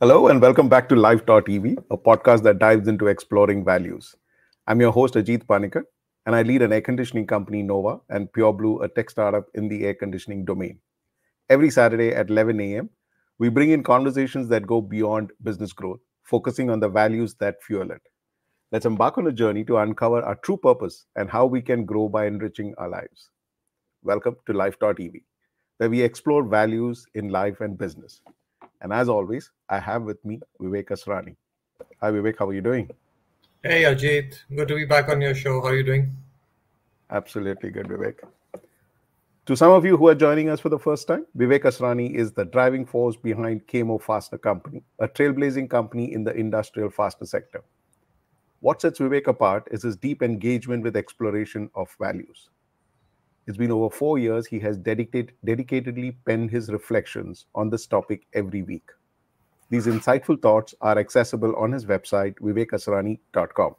Hello, and welcome back to Life.ev, a podcast that dives into exploring values. I'm your host, Ajit Panicker, and I lead an air conditioning company, Nova, and Pureblu, a tech startup in the air conditioning domain. Every Saturday at 11 a.m., we bring in conversations that go beyond business growth, focusing on the values that fuel it. Let's embark on a journey to uncover our true purpose and how we can grow by enriching our lives. Welcome to Life.ev, where we explore values in life and business. And as always, I have with me Vivek Asrani. Hi, Vivek. How are you doing? Hey, Ajit. Good to be back on your show. How are you doing? Absolutely good, Vivek. To some of you who are joining us for the first time, Vivek Asrani is the driving force behind Kamo Fastener Company, a trailblazing company in the industrial fastener sector. What sets Vivek apart is his deep engagement with exploration of values. It's been over four years he has dedicated, dedicatedly penned his reflections on this topic every week. These insightful thoughts are accessible on his website, vivekasrani.com.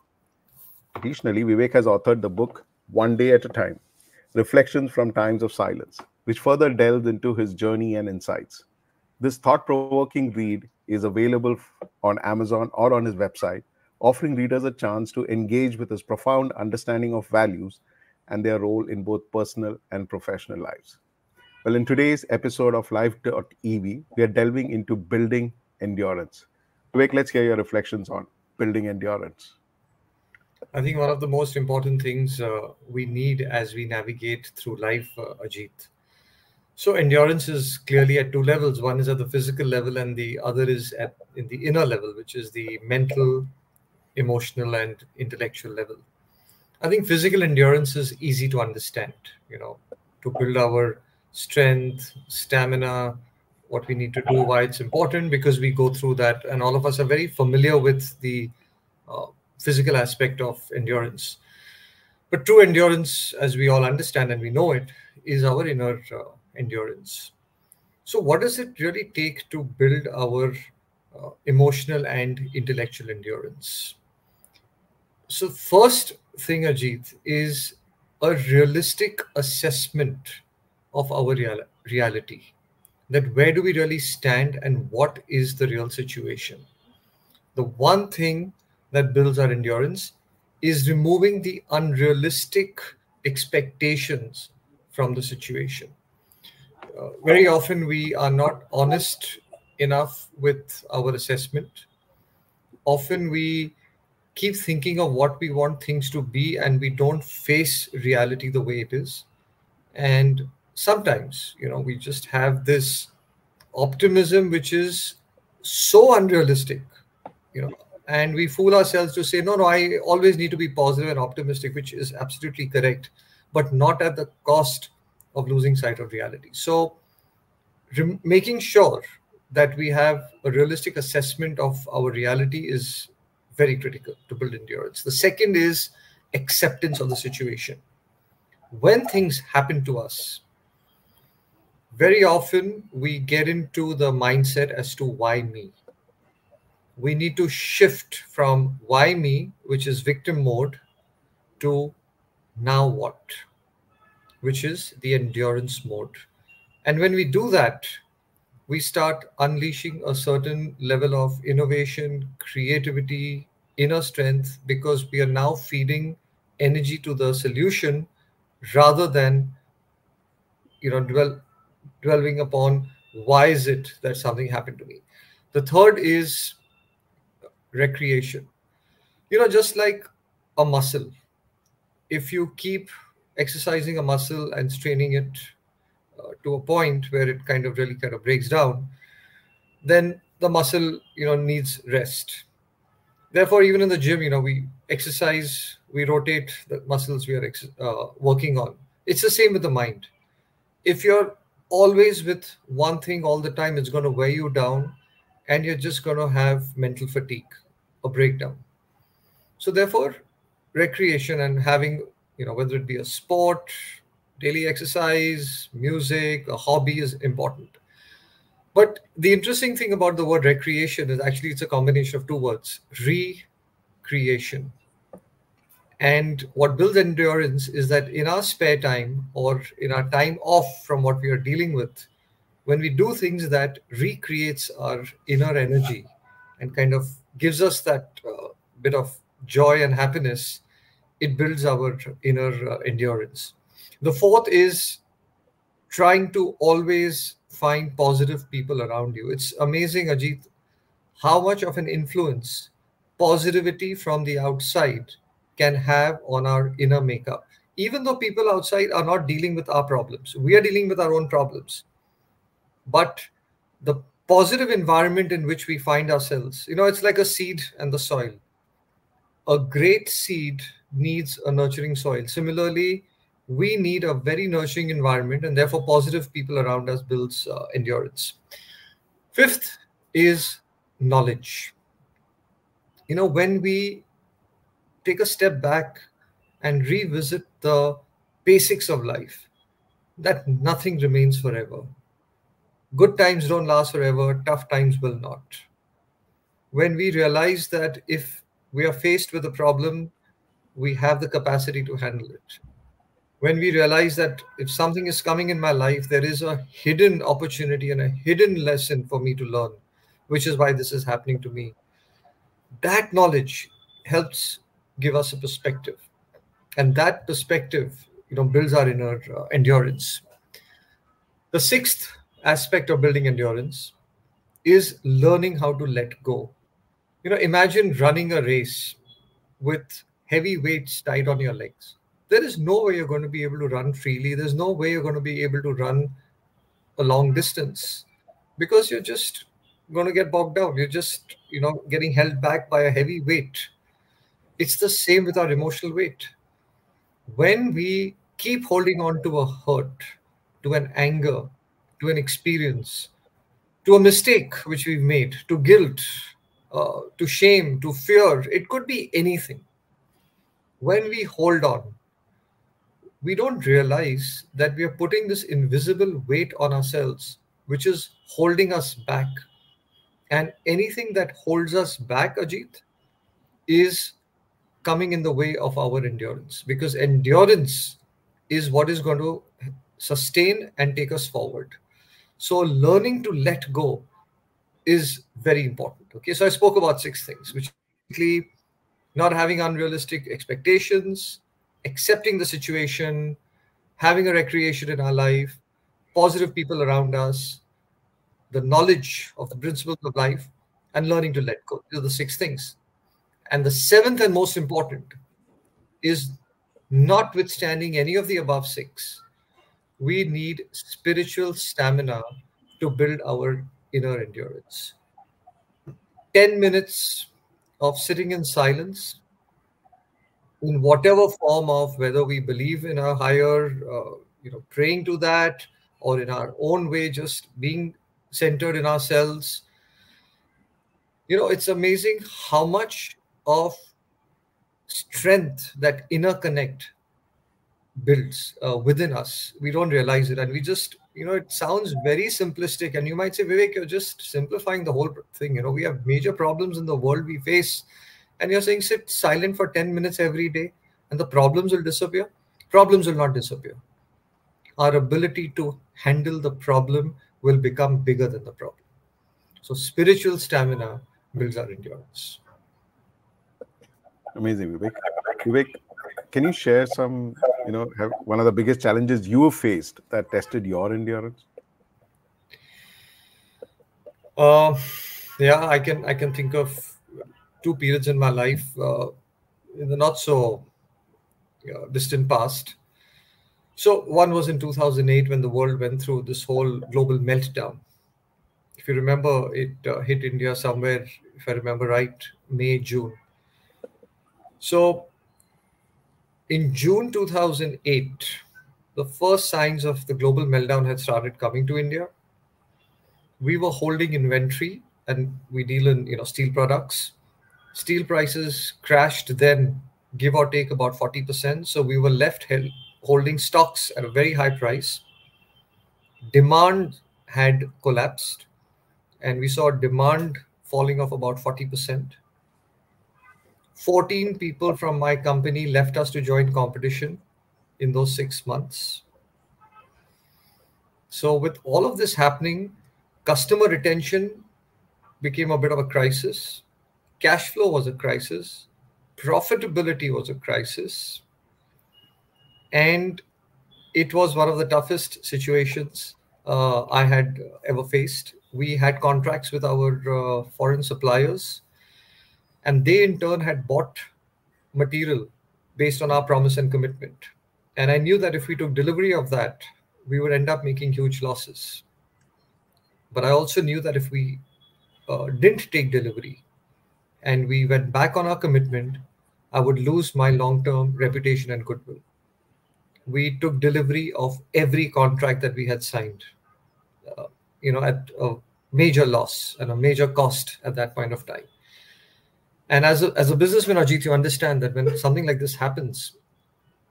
Additionally, Vivek has authored the book One Day at a Time Reflections from Times of Silence, which further delves into his journey and insights. This thought provoking read is available on Amazon or on his website, offering readers a chance to engage with his profound understanding of values and their role in both personal and professional lives. Well, in today's episode of Life.ev, we are delving into building endurance. Vivek, let's hear your reflections on building endurance. I think one of the most important things uh, we need as we navigate through life, uh, Ajit. So endurance is clearly at two levels. One is at the physical level, and the other is at in the inner level, which is the mental, emotional, and intellectual level. I think physical endurance is easy to understand. You know, to build our strength, stamina, what we need to do, why it's important, because we go through that, and all of us are very familiar with the uh, physical aspect of endurance. But true endurance, as we all understand and we know it, is our inner uh, endurance. So, what does it really take to build our uh, emotional and intellectual endurance? So, first thing, Ajit, is a realistic assessment of our real- reality. That where do we really stand and what is the real situation? The one thing that builds our endurance is removing the unrealistic expectations from the situation. Uh, very often, we are not honest enough with our assessment. Often, we keep thinking of what we want things to be and we don't face reality the way it is and sometimes you know we just have this optimism which is so unrealistic you know and we fool ourselves to say no no i always need to be positive and optimistic which is absolutely correct but not at the cost of losing sight of reality so making sure that we have a realistic assessment of our reality is very critical to build endurance. The second is acceptance of the situation. When things happen to us, very often we get into the mindset as to why me. We need to shift from why me, which is victim mode, to now what, which is the endurance mode. And when we do that, we start unleashing a certain level of innovation, creativity, inner strength, because we are now feeding energy to the solution rather than you know dwell, dwelling upon why is it that something happened to me. The third is recreation. You know, just like a muscle, if you keep exercising a muscle and straining it uh, to a point where it kind of really kind of breaks down, then the muscle you know needs rest. Therefore, even in the gym, you know we exercise, we rotate the muscles we are uh, working on. It's the same with the mind. If you're always with one thing all the time, it's going to wear you down, and you're just going to have mental fatigue, a breakdown. So therefore, recreation and having you know whether it be a sport daily exercise, music, a hobby is important. But the interesting thing about the word recreation is actually it's a combination of two words recreation. And what builds endurance is that in our spare time or in our time off from what we are dealing with, when we do things that recreates our inner energy and kind of gives us that uh, bit of joy and happiness, it builds our inner uh, endurance. The fourth is trying to always find positive people around you. It's amazing, Ajit, how much of an influence positivity from the outside can have on our inner makeup. Even though people outside are not dealing with our problems, we are dealing with our own problems. But the positive environment in which we find ourselves, you know, it's like a seed and the soil. A great seed needs a nurturing soil. Similarly, we need a very nurturing environment and therefore positive people around us builds uh, endurance fifth is knowledge you know when we take a step back and revisit the basics of life that nothing remains forever. Good times don't last forever tough times will not. When we realize that if we are faced with a problem we have the capacity to handle it. When we realize that if something is coming in my life, there is a hidden opportunity and a hidden lesson for me to learn, which is why this is happening to me. That knowledge helps give us a perspective, and that perspective, you know, builds our inner uh, endurance. The sixth aspect of building endurance is learning how to let go. You know, imagine running a race with heavy weights tied on your legs there is no way you're going to be able to run freely. There's no way you're going to be able to run a long distance because you're just going to get bogged down. You're just, you know, getting held back by a heavy weight. It's the same with our emotional weight. When we keep holding on to a hurt, to an anger, to an experience, to a mistake which we've made, to guilt, uh, to shame, to fear, it could be anything. When we hold on, we don't realize that we are putting this invisible weight on ourselves, which is holding us back. And anything that holds us back, Ajit, is coming in the way of our endurance because endurance is what is going to sustain and take us forward. So, learning to let go is very important. Okay, so I spoke about six things, which not having unrealistic expectations, accepting the situation, having a recreation in our life, positive people around us, the knowledge of the principles of life, and learning to let go. These are the six things. And the seventh and most important is notwithstanding any of the above six, we need spiritual stamina to build our inner endurance. 10 minutes of sitting in silence in whatever form of whether we believe in a higher uh, you know praying to that or in our own way just being centered in ourselves you know it's amazing how much of strength that inner connect builds uh, within us. We don't realize it. And we just you know it sounds very simplistic. And you might say vivek you're just simplifying the whole thing. You know we have major problems in the world we face. And you're saying sit silent for 10 minutes every day and the problems will disappear? Problems will not disappear. Our ability to handle the problem will become bigger than the problem. So spiritual stamina builds our endurance amazing vivek vivek can you share some you know have one of the biggest challenges you have faced that tested your endurance uh, yeah i can i can think of two periods in my life uh, in the not so uh, distant past. So, one was in 2008 when the world went through this whole global meltdown. If you remember, it uh, hit India somewhere, if I remember right, May, June. So, in June 2008, the first signs of the global meltdown had started coming to India. We were holding inventory and we deal in you know steel products steel prices crashed then give or take about 40% so we were left holding stocks at a very high price. Demand had collapsed, and we saw demand falling off about 40%. 14 people from my company left us to join competition in those six months. So, with all of this happening, customer retention became a bit of a crisis, cash flow was a crisis, profitability was a crisis, and it was one of the toughest situations uh, I had ever faced. We had contracts with our uh, foreign suppliers, and they in turn had bought material based on our promise and commitment. And I knew that if we took delivery of that, we would end up making huge losses. But I also knew that if we uh, didn't take delivery and we went back on our commitment, I would lose my long term reputation and goodwill we took delivery of every contract that we had signed, uh, you know, at a major loss and a major cost at that point of time. And as a, as a businessman, Ajit, you understand that when something like this happens,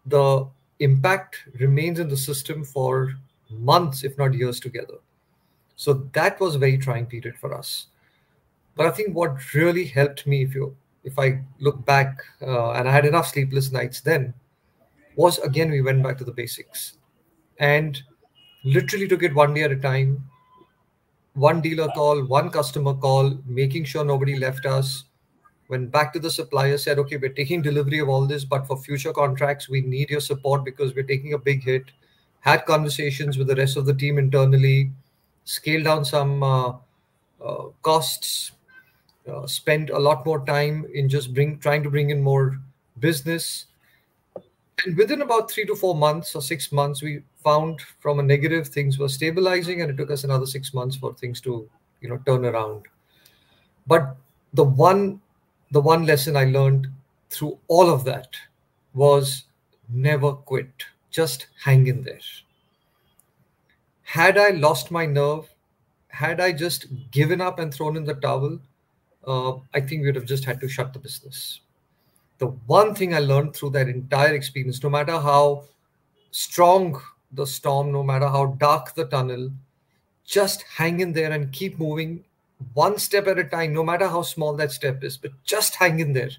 the impact remains in the system for months, if not years together. So that was a very trying period for us. But I think what really helped me, if you if I look back, uh, and I had enough sleepless nights then, was again we went back to the basics and literally took it one day at a time one dealer call one customer call making sure nobody left us went back to the supplier said okay we're taking delivery of all this but for future contracts we need your support because we're taking a big hit had conversations with the rest of the team internally scaled down some uh, uh, costs uh, spent a lot more time in just bring trying to bring in more business and within about three to four months or six months, we found from a negative things were stabilizing, and it took us another six months for things to, you know, turn around. But the one, the one lesson I learned through all of that was never quit. Just hang in there. Had I lost my nerve, had I just given up and thrown in the towel, uh, I think we would have just had to shut the business the one thing I learned through that entire experience, no matter how strong the storm, no matter how dark the tunnel, just hang in there and keep moving one step at a time, no matter how small that step is, but just hang in there.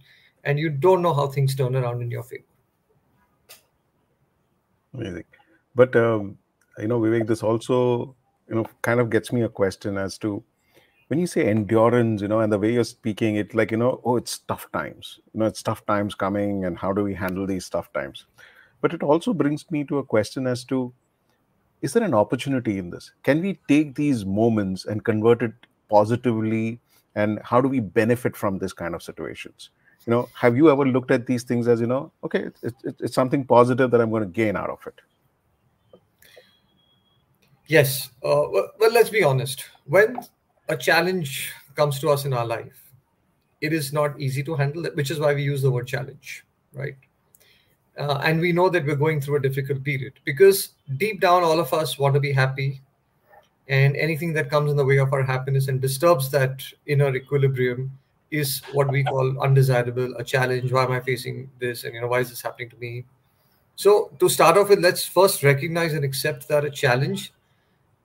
And you don't know how things turn around in your favor. Amazing. But, um, you know, Vivek, this also, you know, kind of gets me a question as to when you say endurance, you know, and the way you're speaking, it like, you know, oh, it's tough times. You know, it's tough times coming, and how do we handle these tough times? But it also brings me to a question as to is there an opportunity in this? Can we take these moments and convert it positively? And how do we benefit from this kind of situations? You know, have you ever looked at these things as, you know, okay, it's, it's, something positive that I'm going to gain out of it? Yes. Uh, well, let's be honest. When a challenge comes to us in our life, it is not easy to handle which is why we use the word challenge, right? Uh, and we know that we're going through a difficult period because deep down, all of us want to be happy. And anything that comes in the way of our happiness and disturbs that inner equilibrium is what we call undesirable, a challenge. Why am I facing this? And you know, why is this happening to me? So to start off with, let's first recognize and accept that a challenge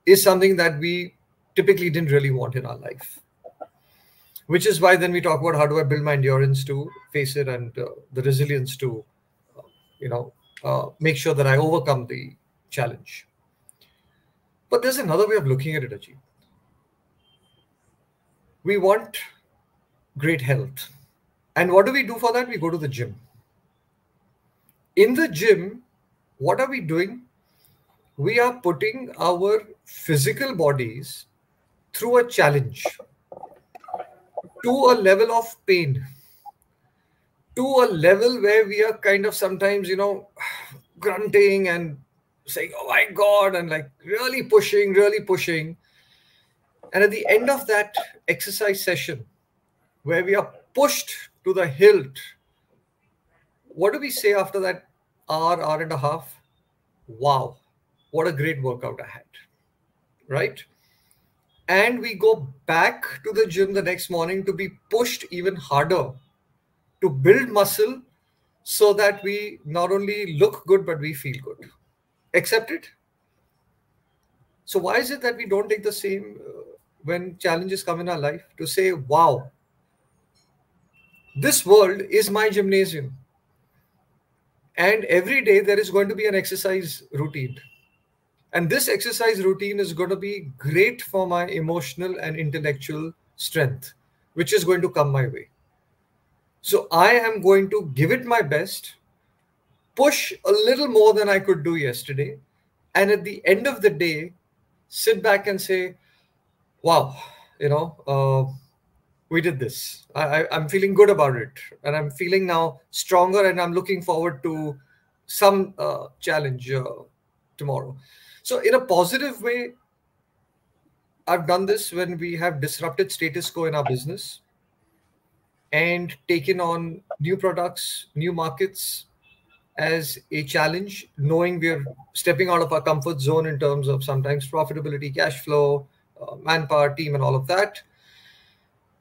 is something that we typically didn't really want in our life. Which is why then we talk about how do I build my endurance to face it and uh, the resilience to, uh, you know, uh, make sure that I overcome the challenge. But there's another way of looking at it, Ajit. We want great health. And what do we do for that? We go to the gym. In the gym, what are we doing? We are putting our physical bodies through a challenge to a level of pain to a level where we are kind of sometimes you know grunting and saying oh my god and like really pushing really pushing. And at the end of that exercise session where we are pushed to the hilt what do we say after that hour hour and a half? Wow what a great workout i had right? And we go back to the gym the next morning to be pushed even harder to build muscle so that we not only look good, but we feel good. Accept it. So, why is it that we don't take the same uh, when challenges come in our life to say, wow, this world is my gymnasium. And every day there is going to be an exercise routine. And this exercise routine is going to be great for my emotional and intellectual strength, which is going to come my way. So I am going to give it my best, push a little more than I could do yesterday. And at the end of the day, sit back and say, wow, you know, uh, we did this. I, I, am feeling good about it. And I'm feeling now stronger and I'm looking forward to some uh, challenge uh, tomorrow. So, in a positive way, I've done this when we have disrupted status quo in our business and taken on new products, new markets as a challenge, knowing we're stepping out of our comfort zone in terms of sometimes profitability, cash flow, uh, manpower, team, and all of that.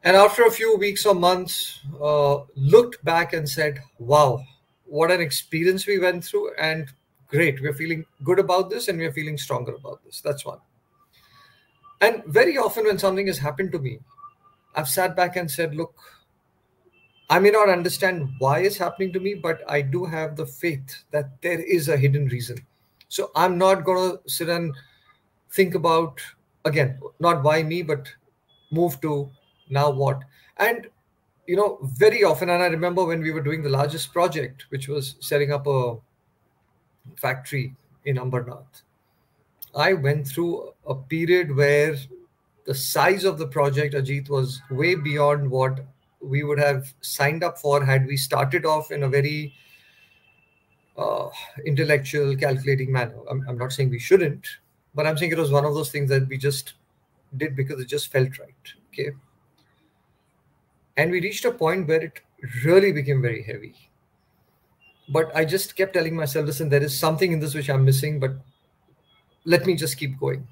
And after a few weeks or months, uh, looked back and said, wow, what an experience we went through. And great. We're feeling good about this and we're feeling stronger about this. That's one. And very often, when something has happened to me, I've sat back and said, look, I may not understand why it's happening to me, but I do have the faith that there is a hidden reason. So I'm not going to sit and think about, again, not why me, but move to now what. And, you know, very often, and I remember when we were doing the largest project, which was setting up a factory in Ambernath. I went through a period where the size of the project, Ajit, was way beyond what we would have signed up for had we started off in a very uh, intellectual, calculating manner. I'm, I'm not saying we shouldn't, but I'm saying it was one of those things that we just did because it just felt right. Okay. And we reached a point where it really became very heavy but i just kept telling myself listen there is something in this which i'm missing but let me just keep going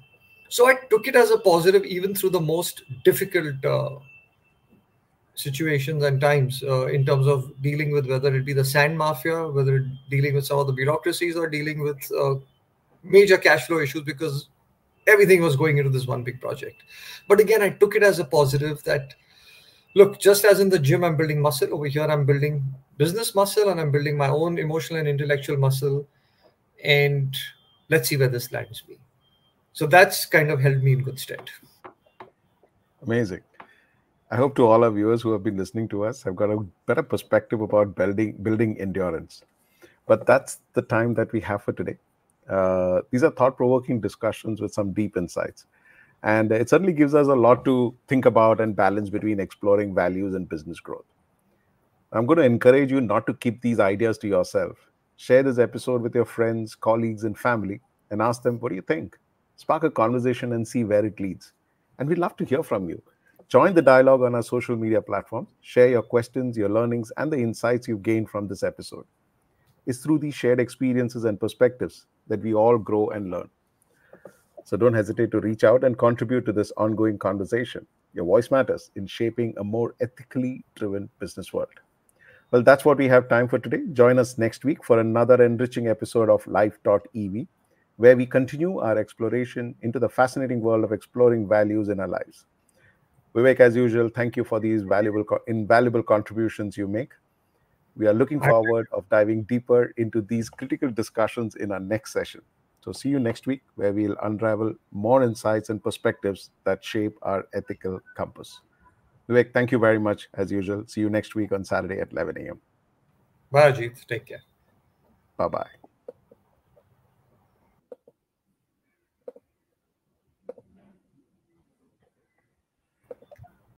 so i took it as a positive even through the most difficult uh, situations and times uh, in terms of dealing with whether it be the sand mafia whether dealing with some of the bureaucracies or dealing with uh, major cash flow issues because everything was going into this one big project. But again i took it as a positive that look just as in the gym i'm building muscle. Over here i'm building business muscle and i'm building my own emotional and intellectual muscle. And let's see where this lands me. So that's kind of held me in good stead. Amazing i hope to all our viewers who have been listening to us have got a better perspective about building building endurance but that's the time that we have for today uh, these are thought-provoking discussions with some deep insights and it certainly gives us a lot to think about and balance between exploring values and business growth. I'm going to encourage you not to keep these ideas to yourself. Share this episode with your friends, colleagues, and family and ask them, what do you think? Spark a conversation and see where it leads. And we'd love to hear from you. Join the dialogue on our social media platforms. Share your questions, your learnings, and the insights you've gained from this episode. It's through these shared experiences and perspectives that we all grow and learn. So don't hesitate to reach out and contribute to this ongoing conversation. Your voice matters in shaping a more ethically driven business world. Well, that's what we have time for today. Join us next week for another enriching episode of Life.ev, where we continue our exploration into the fascinating world of exploring values in our lives. Vivek, as usual, thank you for these valuable, invaluable contributions you make. We are looking forward of diving deeper into these critical discussions in our next session. So, see you next week where we'll unravel more insights and perspectives that shape our ethical compass. Vivek, thank you very much as usual. See you next week on Saturday at 11 a.m. Bye, Ajit. Take care. Bye bye.